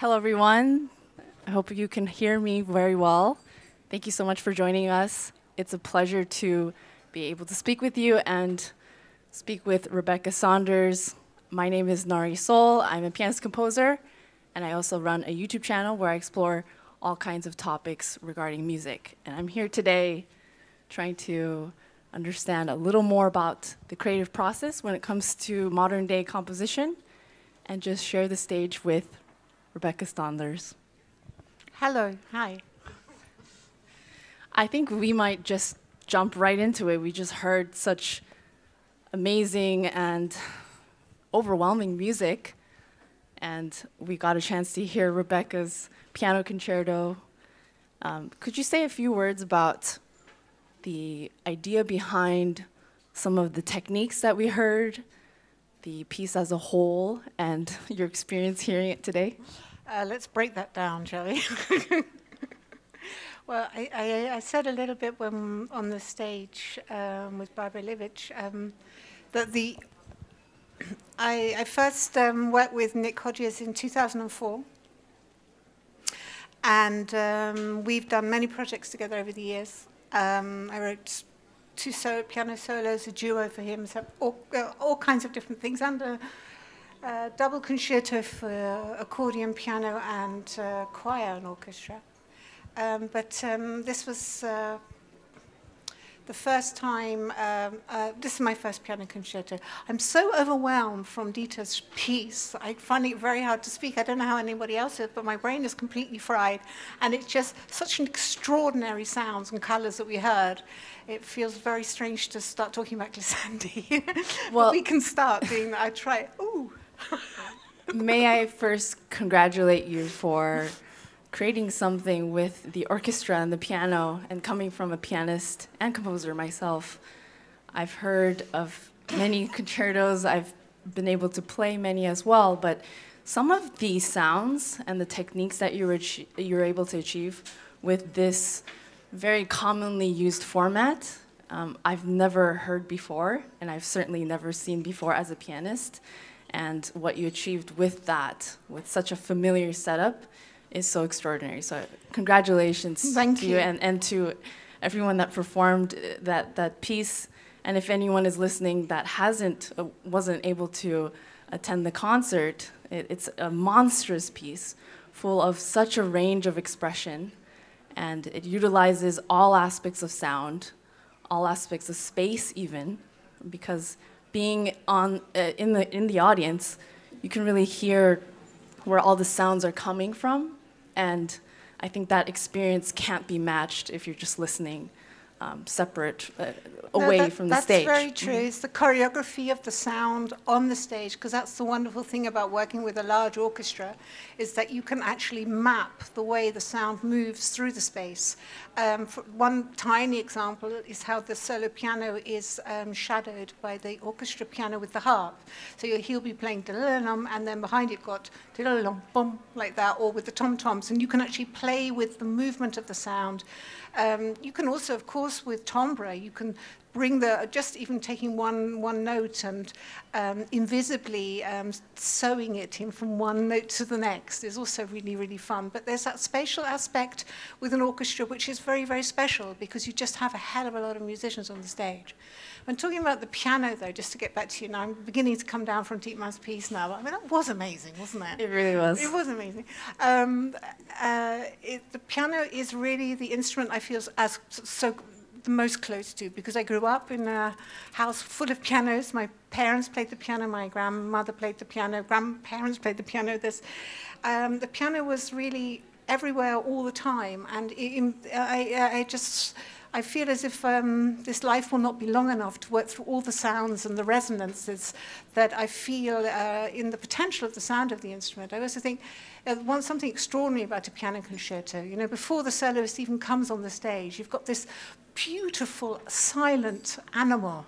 Hello, everyone. I hope you can hear me very well. Thank you so much for joining us. It's a pleasure to be able to speak with you and speak with Rebecca Saunders. My name is Nahre Sol. I'm a pianist composer, and I also run a YouTube channel where I explore all kinds of topics regarding music. And I'm here today trying to understand a little more about the creative process when it comes to modern day composition and just share the stage with Rebecca Saunders. Hello, hi. I think we might just jump right into it. We just heard such amazing and overwhelming music, and we got a chance to hear Rebecca's piano concerto. Um, could you say a few words about the idea behind some of the techniques that we heard, the piece as a whole, and your experience hearing it today? Uh, let's break that down, shall we? well, I, I, I, said a little bit when on the stage um, with Barbara Livich um, that the I, I first um, worked with Nick Hodges in 2004. And um, we've done many projects together over the years. Um, I wrote two solo, piano solos, a duo for him, so all, uh, all kinds of different things, and a, a double concerto for accordion, piano, and uh, choir and orchestra. Um, but um, this was uh, the first time, um, uh, this is my first piano concerto. I'm so overwhelmed from Dieter's piece. I find it very hard to speak. I don't know how anybody else is, but my brain is completely fried. And it's just such an extraordinary sounds and colors that we heard. It feels very strange to start talking about glissandi. well, we can start doing that. I try. Ooh. May I first congratulate you for creating something with the orchestra and the piano, and coming from a pianist and composer myself, I've heard of many concertos. I've been able to play many as well, but some of the sounds and the techniques that you're, you're able to achieve with this very commonly used format, um, I've never heard before, and I've certainly never seen before as a pianist. And what you achieved with that, with such a familiar setup, is so extraordinary. So congratulations Thank to you. you and, and to everyone that performed that, that piece. And if anyone is listening that hasn't, uh, wasn't able to attend the concert, it, it's a monstrous piece full of such a range of expression. And it utilizes all aspects of sound, all aspects of space even, because being on, uh, in, the, in the audience, you can really hear where all the sounds are coming from and I think that experience can't be matched if you're just listening um, separate, uh, away no, that, from the stage. That's very true. Mm -hmm. It's the choreography of the sound on the stage, because that's the wonderful thing about working with a large orchestra, is that you can actually map the way the sound moves through the space. Um, one tiny example is how the solo piano is um, shadowed by the orchestra piano with the harp. So he'll be playing and then behind it got boom like that, or with the tom toms, and you can actually play with the movement of the sound. Um, you can also, of course, with timbre, you can bring the, just even taking one, one note and um, invisibly um, sewing it in from one note to the next is also really, really fun. But there's that spatial aspect with an orchestra which is very, very special because you just have a hell of a lot of musicians on the stage. When talking about the piano, though, just to get back to you now, I'm beginning to come down from Dietmar's piece now. I mean, that was amazing, wasn't it? It really was. It was amazing. Um, uh, it, the piano is really the instrument I feel as so the most close to because I grew up in a house full of pianos. My parents played the piano, my grandmother played the piano, grandparents played the piano. This, um, the piano was really everywhere all the time, and it, I, I just I feel as if um, this life will not be long enough to work through all the sounds and the resonances that I feel uh, in the potential of the sound of the instrument. I also think uh, one something extraordinary about a piano concerto. You know, before the soloist even comes on the stage, you've got this beautiful, silent animal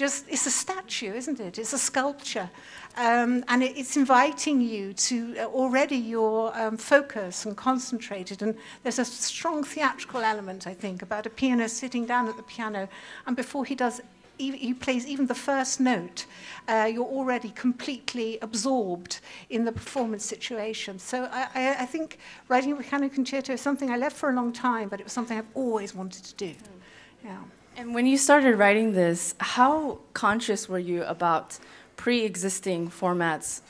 just it's a statue, isn't it? It's a sculpture. Um, and it, it's inviting you to uh, already your um, focus and concentrated. And there's a strong theatrical element, I think, about a pianist sitting down at the piano, and before he does he, he plays even the first note, uh, you're already completely absorbed in the performance situation. So I, I, I think writing a piano concerto is something I left for a long time, but it was something I've always wanted to do. Yeah. And when you started writing this, how conscious were you about pre-existing formats,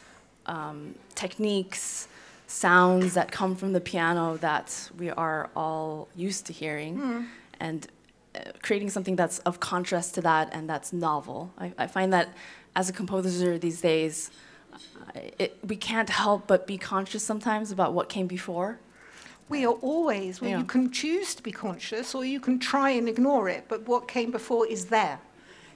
um, techniques, sounds that come from the piano that we are all used to hearing, mm. and uh, creating something that's of contrast to that and that's novel. I, I find that as a composer these days, it, we can't help but be conscious sometimes about what came before. We are always, well, yeah. you can choose to be conscious or you can try and ignore it, but what came before is there.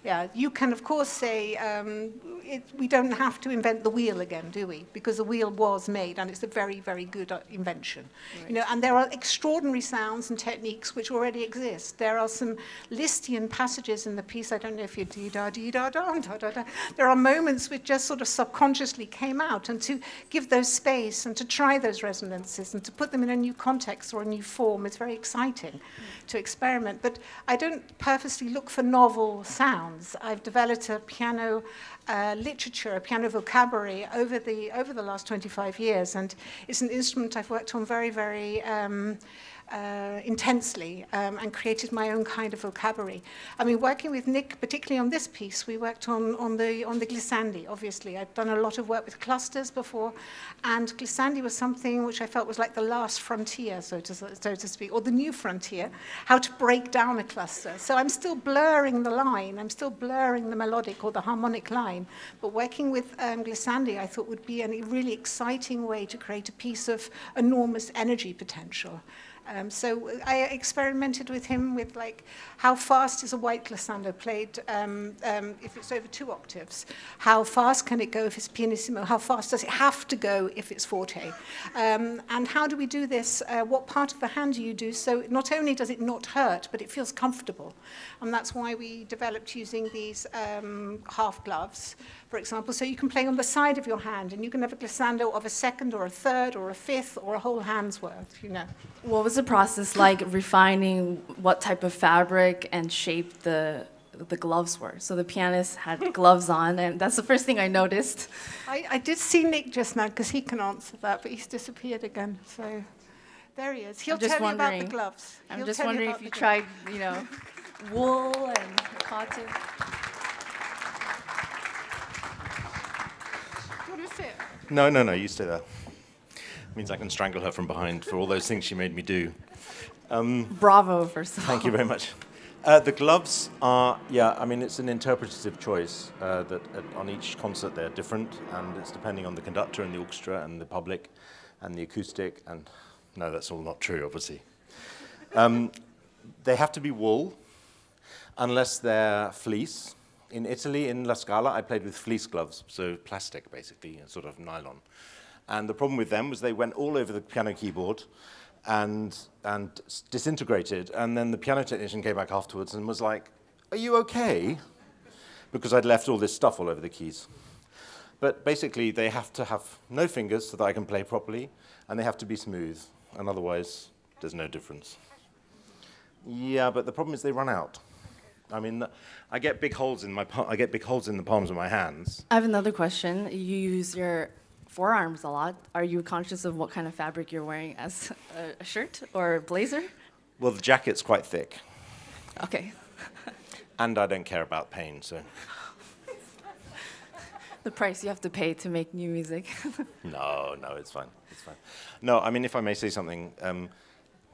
Yeah, you can, of course, say um, it, we don't have to invent the wheel again, do we? Because the wheel was made, and it's a very, very good uh, invention. Right. You know, and there are extraordinary sounds and techniques which already exist. There are some Lisztian passages in the piece. I don't know if you dee da dee da da da da da. There are moments which just sort of subconsciously came out, and to give those space and to try those resonances and to put them in a new context or a new form is very exciting mm. to experiment. But I don't purposely look for novel sounds. I've developed a piano uh, literature, a piano vocabulary over the, over the last 25 years. And it's an instrument I've worked on very, very um, uh, intensely um, and created my own kind of vocabulary. I mean, working with Nick, particularly on this piece, we worked on, on, the, on the glissandi, obviously. I'd done a lot of work with clusters before, and glissandi was something which I felt was like the last frontier, so to, so to speak, or the new frontier, how to break down a cluster. So I'm still blurring the line, I'm still blurring the melodic or the harmonic line, but working with um, glissandi I thought would be a really exciting way to create a piece of enormous energy potential. Um, so I experimented with him with like how fast is a white glissando played um, um, if it's over two octaves? How fast can it go if it's pianissimo? How fast does it have to go if it's forte? Um, and how do we do this? Uh, what part of the hand do you do so not only does it not hurt, but it feels comfortable? And that's why we developed using these um, half gloves for example. So you can play on the side of your hand, and you can have a glissando of a second or a third or a fifth or a whole hand's worth, you know. What was the process like refining what type of fabric and shape the the gloves were. So the pianist had gloves on, and that's the first thing I noticed. I, I did see Nick just now because he can answer that, but he's disappeared again. So there he is. He'll tell you about the gloves. I'm He'll just wondering you if you tried, you know, wool and cotton. No, no, no, you stay there. Means I can strangle her from behind for all those things she made me do. Um, Bravo, first of all. Thank you very much. Uh, the gloves are, yeah, I mean, it's an interpretative choice uh, that on each concert they're different, and it's depending on the conductor and the orchestra and the public and the acoustic. And no, that's all not true, obviously. Um, they have to be wool, unless they're fleece in Italy, in La Scala, I played with fleece gloves, so plastic basically, sort of nylon. And the problem with them was they went all over the piano keyboard and, and disintegrated. And then the piano technician came back afterwards and was like, Are you okay? Because I'd left all this stuff all over the keys. But basically, they have to have no fingers so that I can play properly, and they have to be smooth, and otherwise, there's no difference. Yeah, but the problem is they run out. I mean, I get big holes in my I get big holes in the palms of my hands. I have another question. You use your forearms a lot. Are you conscious of what kind of fabric you're wearing as a, shirt or a blazer? Well, the jacket's quite thick. Okay. and I don't care about pain, so. the price you have to pay to make new music. no, no, it's fine. It's fine. No, I mean, if I may say something. Um,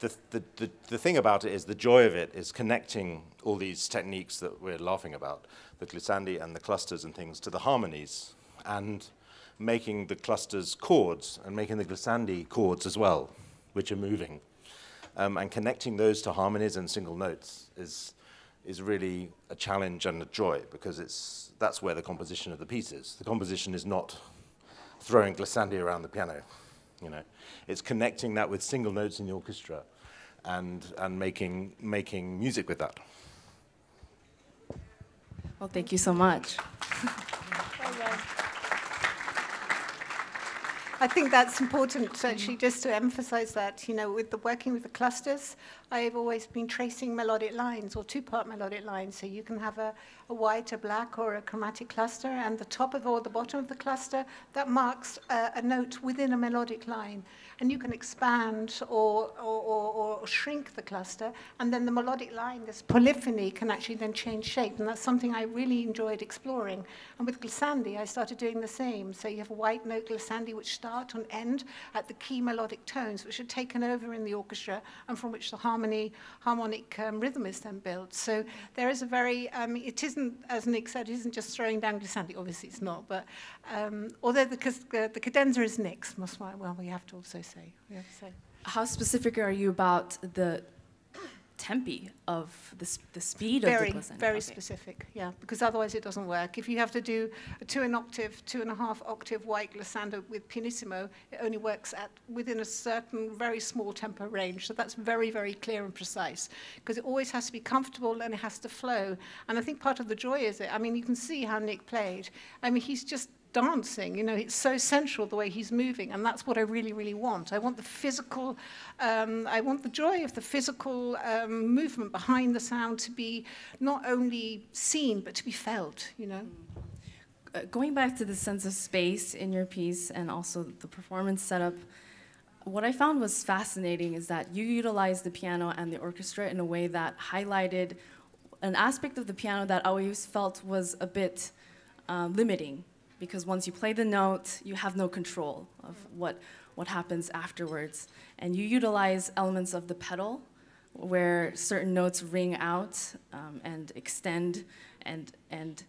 the, the, the, the thing about it is the joy of it is connecting all these techniques that we're laughing about, the glissandi and the clusters and things, to the harmonies and making the clusters chords and making the glissandi chords as well, which are moving. Um, and connecting those to harmonies and single notes is, is really a challenge and a joy because it's, that's where the composition of the piece is. The composition is not throwing glissandi around the piano. You know, it's connecting that with single notes in the orchestra and, and making, making music with that. Well, thank you so much. I think that's important actually just to emphasize that, you know, with the working with the clusters, I've always been tracing melodic lines or two-part melodic lines. So you can have a, a white, a black, or a chromatic cluster, and the top of or the bottom of the cluster, that marks a, a note within a melodic line. And you can expand or, or, or, or shrink the cluster, and then the melodic line, this polyphony, can actually then change shape. And that's something I really enjoyed exploring. And with glissandi, I started doing the same. So you have a white note glissandi, which start and end at the key melodic tones, which are taken over in the orchestra, and from which the harmony, harmony, harmonic um, rhythm is then built. So there is a very, um, it isn't, as Nick said, it isn't just throwing down glissandi, obviously it's not, but um, although the, the, the cadenza is next, must, well, we have to also say. We have to say. How specific are you about the tempi of the, the speed very, of the glissandi? Very okay. specific, yeah, because otherwise it doesn't work. If you have to do a two and octave, two and a half octave white glissando with pianissimo, it only works at within a certain very small tempo range. So that's very, very clear and precise because it always has to be comfortable and it has to flow. And I think part of the joy is it. I mean, you can see how Nick played. I mean, he's just dancing. You know, it's so central the way he's moving, and that's what I really, really want. I want the physical, um, I want the joy of the physical um, movement behind the sound to be not only seen, but to be felt, you know. Uh, going back to the sense of space in your piece and also the performance setup, what I found was fascinating is that you utilized the piano and the orchestra in a way that highlighted an aspect of the piano that I always felt was a bit uh, limiting because once you play the note, you have no control of what, what happens afterwards. And you utilize elements of the pedal where certain notes ring out um, and extend and, and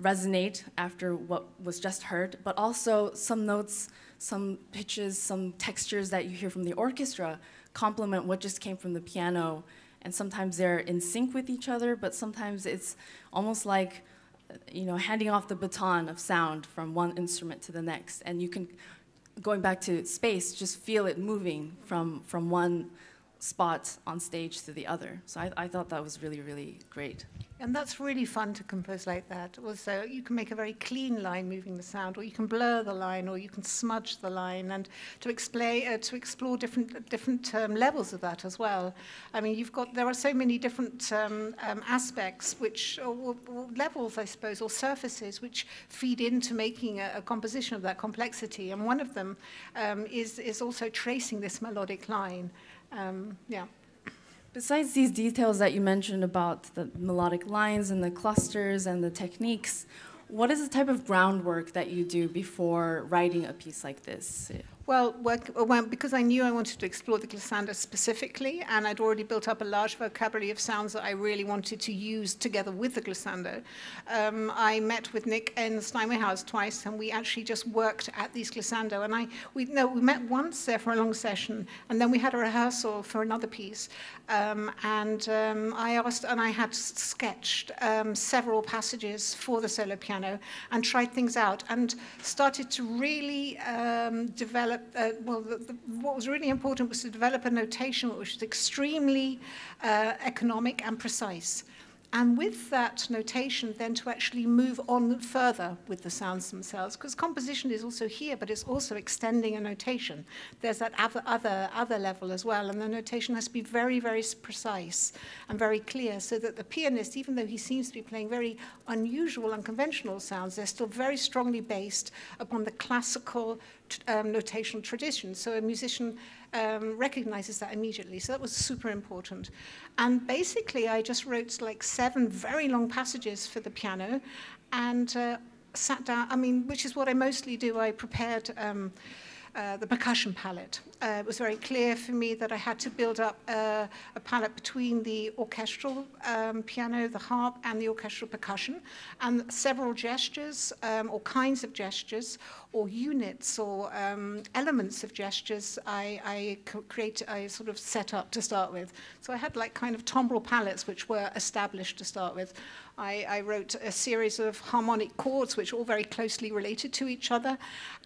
resonate after what was just heard, but also some notes, some pitches, some textures that you hear from the orchestra complement what just came from the piano. And sometimes they're in sync with each other, but sometimes it's almost like you know, handing off the baton of sound from one instrument to the next. And you can, going back to space, just feel it moving from, from one spot on stage to the other. So I, I thought that was really, really great. And that's really fun to compose like that. Also, you can make a very clean line moving the sound, or you can blur the line, or you can smudge the line, and to explain, uh, to explore different different um, levels of that as well. I mean, you've got there are so many different um, um, aspects, which or, or levels, I suppose, or surfaces which feed into making a, a composition of that complexity. And one of them um, is is also tracing this melodic line. Um, yeah. Besides these details that you mentioned about the melodic lines and the clusters and the techniques, what is the type of groundwork that you do before writing a piece like this? Well, because I knew I wanted to explore the glissando specifically, and I'd already built up a large vocabulary of sounds that I really wanted to use together with the glissando, um, I met with Nick in the Steinway House twice, and we actually just worked at these glissando. And I, we, no, we met once there for a long session, and then we had a rehearsal for another piece. Um, and um, I asked, and I had sketched um, several passages for the solo piano, and tried things out, and started to really um, develop uh, well, the, the, what was really important was to develop a notation which was extremely uh, economic and precise. And with that notation, then to actually move on further with the sounds themselves, because composition is also here, but it's also extending a notation. There's that other, other, other level as well, and the notation has to be very, very precise and very clear, so that the pianist, even though he seems to be playing very unusual, unconventional sounds, they're still very strongly based upon the classical um, notational tradition. So a musician um, recognizes that immediately. So that was super important. And basically, I just wrote like seven very long passages for the piano and uh, sat down, I mean, which is what I mostly do. I prepared um, uh, the percussion palette. Uh, it was very clear for me that I had to build up uh, a palette between the orchestral um, piano, the harp, and the orchestral percussion, and several gestures um, or kinds of gestures or units or um, elements of gestures I, I create, I sort of set up to start with. So I had like kind of timbral palettes which were established to start with. I, I wrote a series of harmonic chords which are all very closely related to each other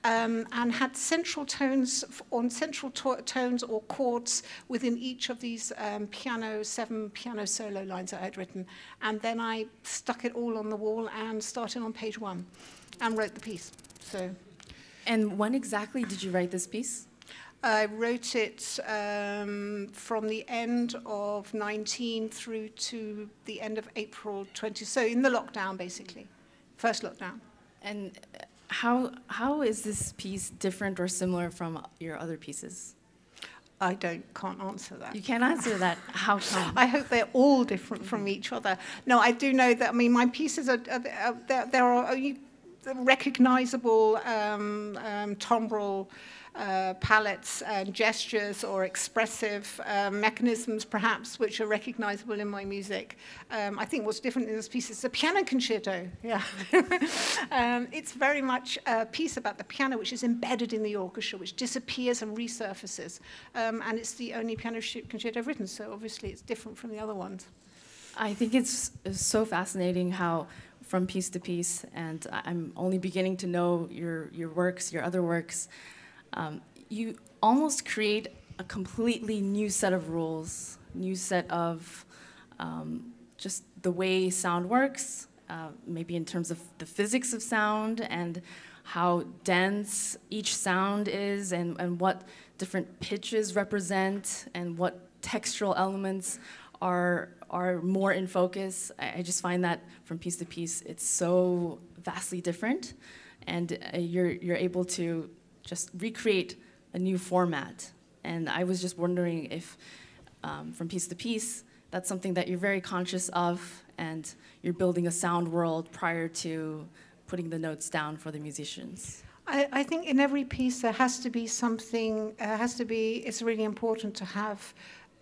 um, and had central tones on central to tones or chords within each of these um, piano, seven piano solo lines that I had written. And then I stuck it all on the wall and started on page one and wrote the piece. So And when exactly did you write this piece? I wrote it um, from the end of 19 through to the end of April 20, so in the lockdown, basically, first lockdown. And how, how is this piece different or similar from your other pieces? I don't can't answer that. You can't answer that. How come? I hope they're all different from each other. No, I do know that. I mean, my pieces are, are, are there, there are recognizable um, um, timbral uh, palettes and gestures or expressive uh, mechanisms, perhaps, which are recognizable in my music. Um, I think what's different in this piece is the piano concerto. Yeah, um, it's very much a piece about the piano, which is embedded in the orchestra, which disappears and resurfaces, um, and it's the only piano concerto I've written. So obviously, it's different from the other ones. I think it's so fascinating how from piece to piece, and I'm only beginning to know your, your works, your other works, um, you almost create a completely new set of rules, new set of um, just the way sound works, uh, maybe in terms of the physics of sound and how dense each sound is and, and what different pitches represent and what textural elements are, are more in focus. I, I just find that from piece to piece, it's so vastly different. And uh, you're, you're able to just recreate a new format. And I was just wondering if, um, from piece to piece, that's something that you're very conscious of, and you're building a sound world prior to putting the notes down for the musicians. I, I think in every piece there has to be something, uh, has to be, it's really important to have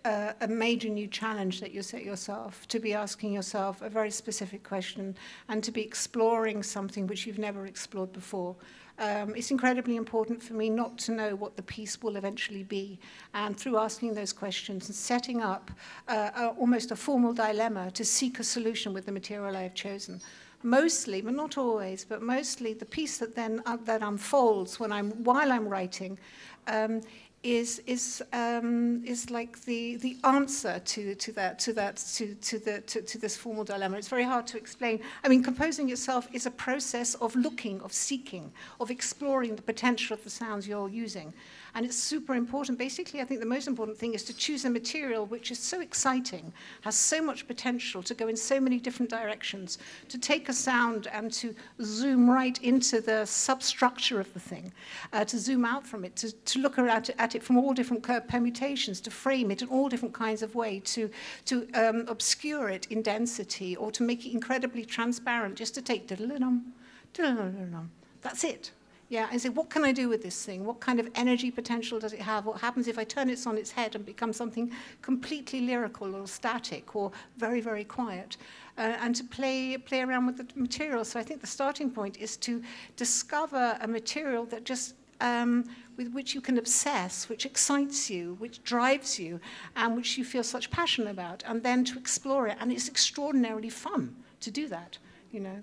a, a major new challenge that you set yourself, to be asking yourself a very specific question and to be exploring something which you've never explored before. Um, it's incredibly important for me not to know what the piece will eventually be. And through asking those questions and setting up uh, a, almost a formal dilemma to seek a solution with the material I have chosen. Mostly, but not always, but mostly the piece that then uh, that unfolds when I'm while I'm writing um, is is um, is like the the answer to to that to that to to the to, to this formal dilemma. It's very hard to explain. I mean, composing itself is a process of looking, of seeking, of exploring the potential of the sounds you're using. And it's super important. Basically, I think the most important thing is to choose a material which is so exciting, has so much potential to go in so many different directions, to take a sound and to zoom right into the substructure of the thing, uh, to zoom out from it, to, to look it, at it from all different permutations, to frame it in all different kinds of ways, to, to um, obscure it in density, or to make it incredibly transparent, just to take diddle-dum, diddle-dum. That's it. Yeah, and say, what can I do with this thing? What kind of energy potential does it have? What happens if I turn it on its head and become something completely lyrical or static or very, very quiet? Uh, and to play, play around with the material. So I think the starting point is to discover a material that just um, with which you can obsess, which excites you, which drives you, and which you feel such passion about, and then to explore it. And it's extraordinarily fun to do that, you know.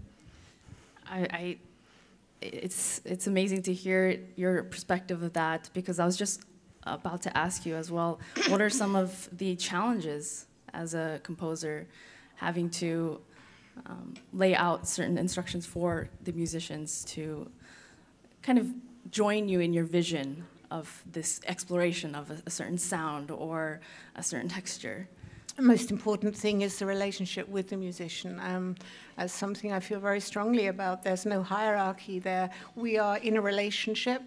I, I it's it's amazing to hear your perspective of that because I was just about to ask you as well. What are some of the challenges as a composer having to um, lay out certain instructions for the musicians to kind of join you in your vision of this exploration of a, a certain sound or a certain texture? The most important thing is the relationship with the musician. Um, as something I feel very strongly about. There's no hierarchy there. We are in a relationship.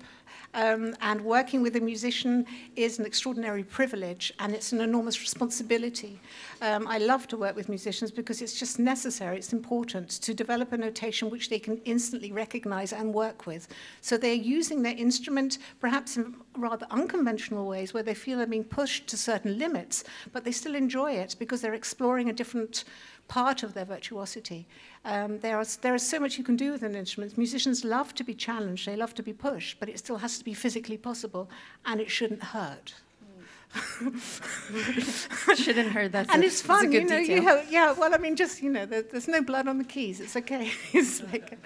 Um, and working with a musician is an extraordinary privilege and it's an enormous responsibility. Um, I love to work with musicians because it's just necessary, it's important to develop a notation which they can instantly recognize and work with. So they're using their instrument perhaps in rather unconventional ways where they feel they're being pushed to certain limits, but they still enjoy it because they're exploring a different part of their virtuosity. Um, there, are, there is so much you can do with an instrument. Musicians love to be challenged, they love to be pushed, but it still has to be physically possible, and it shouldn't hurt. Shouldn't heard that. and a, it's fun, you know. You have, yeah. Well, I mean, just you know, there, there's no blood on the keys. It's okay. it's like,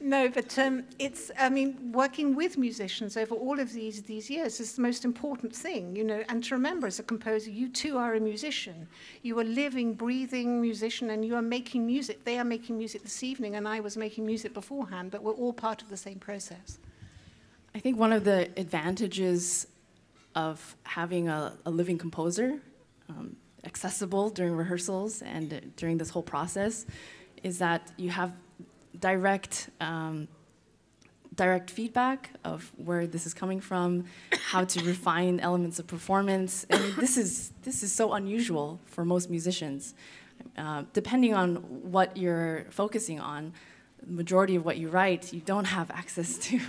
no, but um, it's. I mean, working with musicians over all of these these years is the most important thing, you know. And to remember, as a composer, you too are a musician. You are living, breathing musician, and you are making music. They are making music this evening, and I was making music beforehand. But we're all part of the same process. I think one of the advantages of having a, a living composer um, accessible during rehearsals and during this whole process is that you have direct um, direct feedback of where this is coming from, how to refine elements of performance. Mean, this is this is so unusual for most musicians. Uh, depending on what you're focusing on, the majority of what you write, you don't have access to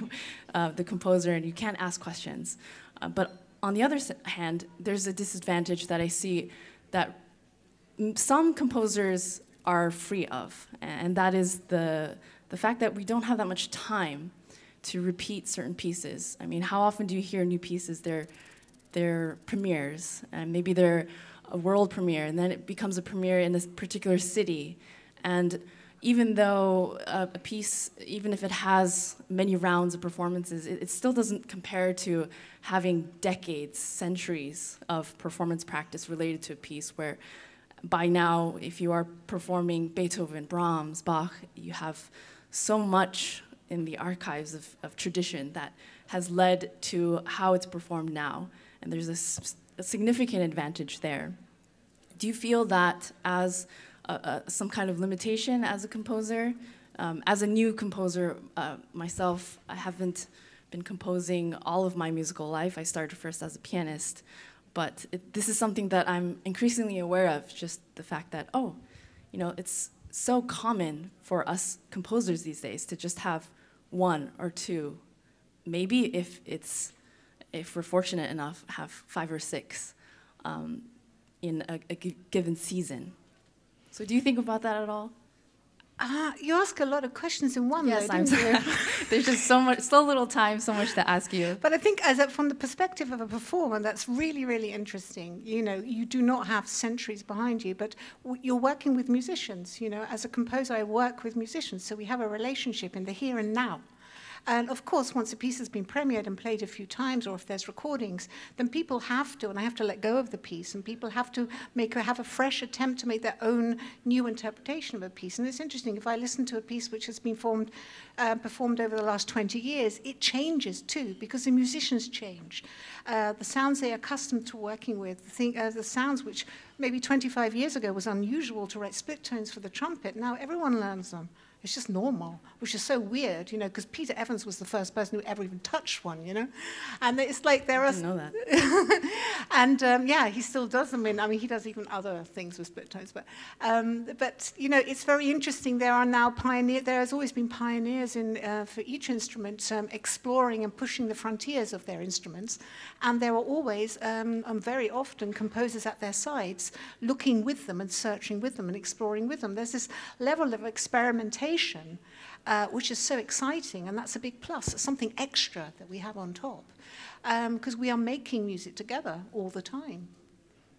uh, the composer and you can't ask questions. Uh, but on the other hand, there's a disadvantage that I see that some composers are free of, and that is the, the fact that we don't have that much time to repeat certain pieces. I mean, how often do you hear new pieces? They're, they're premieres, and maybe they're a world premiere, and then it becomes a premiere in a particular city. And even though a, a piece, even if it has many rounds of performances, it, it, still doesn't compare to having decades, centuries of performance practice related to a piece where by now, if you are performing Beethoven, Brahms, Bach, you have so much in the archives of, of tradition that has led to how it's performed now. And there's a, a significant advantage there. Do you feel that as some kind of limitation as a composer? Um, as a new composer uh, myself, I haven't been composing all of my musical life. I started first as a pianist, but it, this is something that I'm increasingly aware of, just the fact that, oh, you know, it's so common for us composers these days to just have one or two, maybe if it's if we're fortunate enough, have five or six um, in a, a given season. So do you think about that at all? Uh, you ask a lot of questions in one. Yes, though, I'm sorry. There's just so much, so little time, so much to ask you. But I think, as a, from the perspective of a performer, that's really, really interesting. You know, you do not have centuries behind you, but you're working with musicians. You know, as a composer, I work with musicians, so we have a relationship in the here and now. And of course, once a piece has been premiered and played a few times, or if there's recordings, then people have to, and I have to let go of the piece, and people have to make have a fresh attempt to make their own new interpretation of a piece. And it's interesting, if I listen to a piece which has been formed, uh, performed over the last 20 years, it changes too, because the musicians change. Uh, the sounds they're accustomed to working with, the, thing, uh, the sounds which maybe 25 years ago was unusual to write split tones for the trumpet, now everyone learns them. It's just normal, which is so weird, you know, because Peter Evans was the first person who ever even touched one, you know. And it's like there I are. Didn't know that. and um, yeah, he still does them. In, I mean, he does even other things with split tones. But um, but you know, it's very interesting. There are now pioneers. There has always been pioneers in uh, for each instrument um, exploring and pushing the frontiers of their instruments. And there are always, um, and very often, composers at their sides looking with them and searching with them and exploring with them. There's this level of experimentation uh, which is so exciting, and that's a big plus, something extra that we have on top, because um, we are making music together all the time.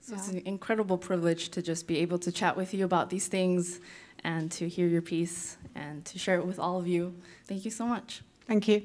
So yeah. it's an incredible privilege to just be able to chat with you about these things and to hear your piece and to share it with all of you. Thank you so much. Thank you.